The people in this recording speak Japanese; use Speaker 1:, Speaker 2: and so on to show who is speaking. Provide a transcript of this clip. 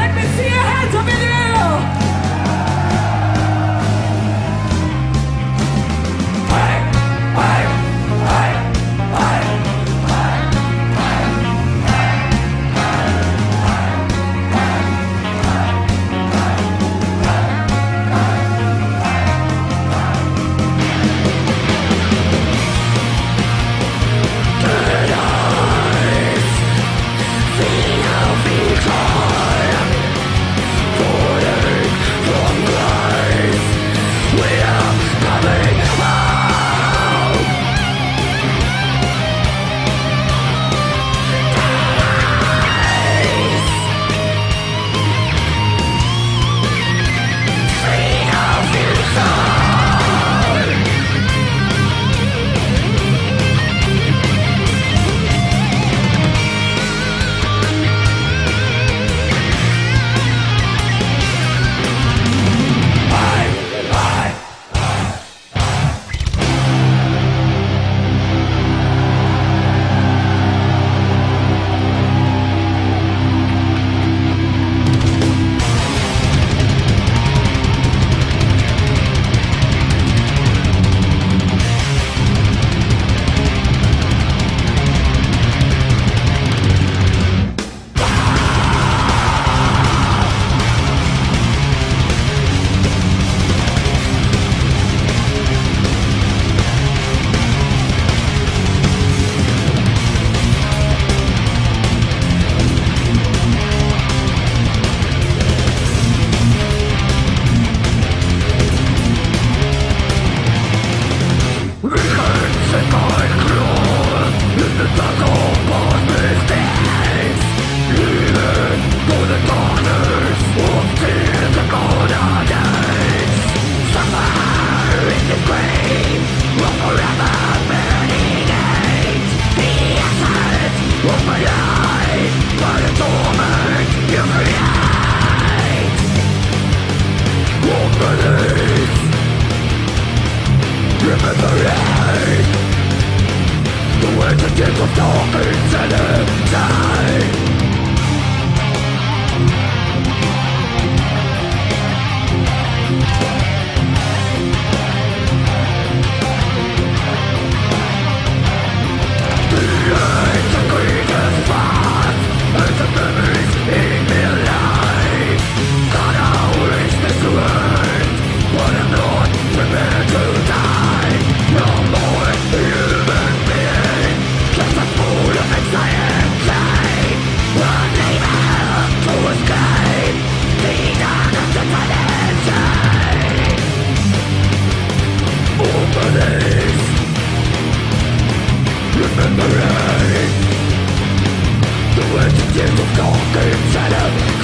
Speaker 1: Let me see your hands up in the air. Charlie. Open it! Dans une